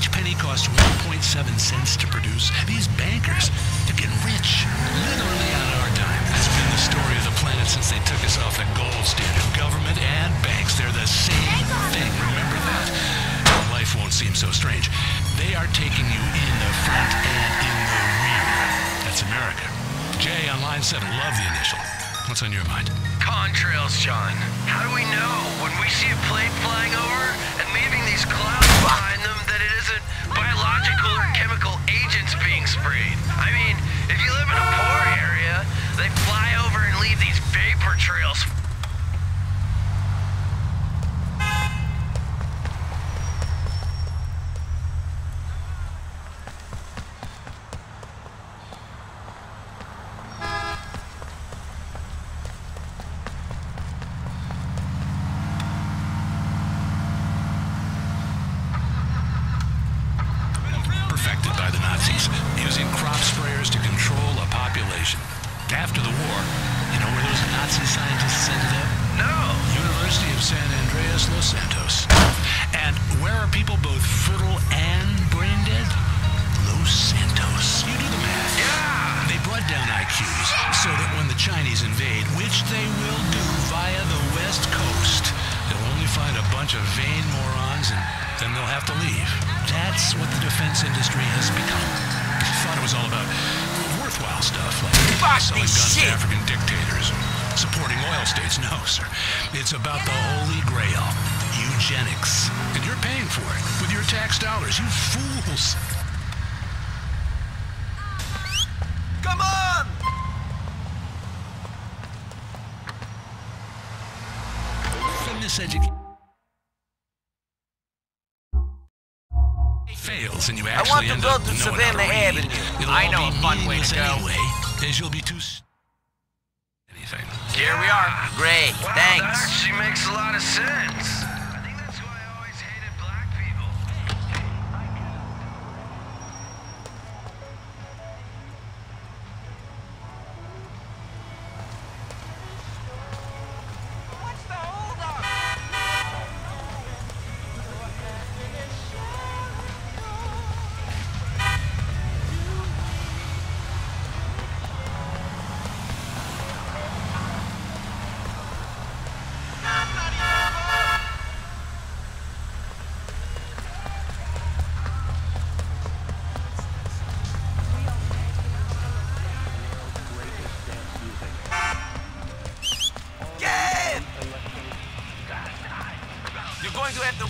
Each penny costs 1.7 cents to produce. These bankers, they're rich, literally out of our dime. That's been the story of the planet since they took us off the gold standard. Government and banks, they're the same thing. Remember that. Life won't seem so strange. They are taking you in the front and in the rear. That's America. Jay on line seven, love the initial. What's on your mind? Contrails, John. How do we know when we see a plane flying over and leaving these clouds behind them that it isn't biological or chemical agents being sprayed? I mean, if you live in a poor area, they fly over and leave these vapor trails. Using crop sprayers to control a population. After the war, you know where those Nazi scientists ended up? No. University of San Andreas, Los Santos. And where are people both fertile and brain dead? Los Santos. You do the math. Yeah. They brought down IQs so that when the Chinese invade, which they will do via the West Coast, they'll only find a bunch of vain morons and then they'll have to leave. That's what the defense industry has become. Thought it was all about worthwhile stuff like Fuck selling guns shit. to African dictators and supporting oil states. No, sir. It's about the holy grail, eugenics. And you're paying for it with your tax dollars, you fools. Come on! From this education fails and you want actually to end go up to knowing Savannah how to read, Avenue. It'll I all know be a fun way to go. Anyway, as you'll be too anything. Here we are. Great, Wow, that thanks. actually makes a lot of sense.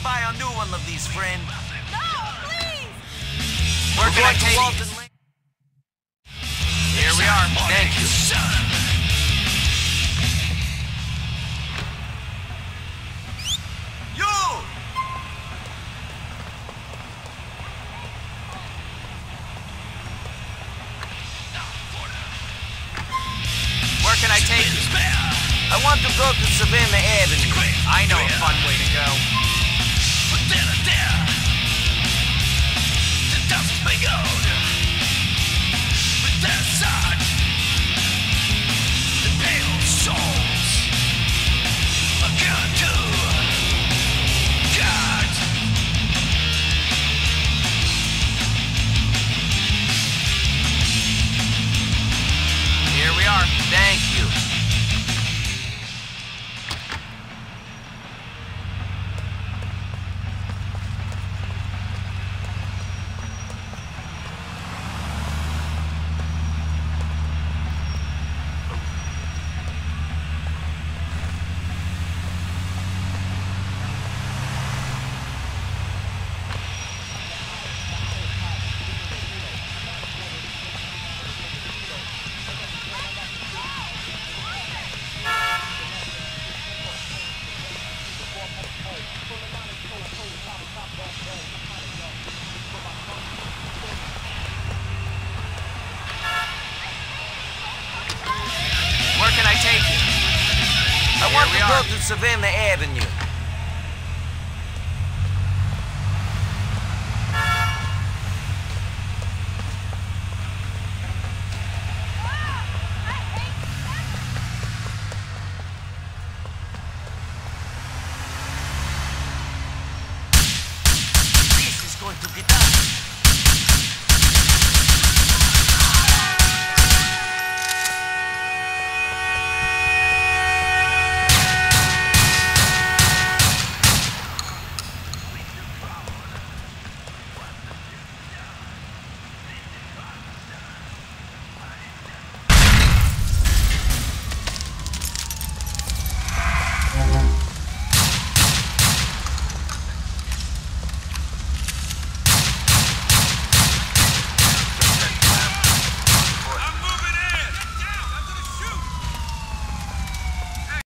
Going to have to buy a new one of these, friend. No, please! Where can I take Walton Lane? Here we are. Thank you. You! Where can I take you? I want to go to Savannah Avenue. I know a fun way to go. I take you? I want to go to Savannah Avenue. This is going to get us.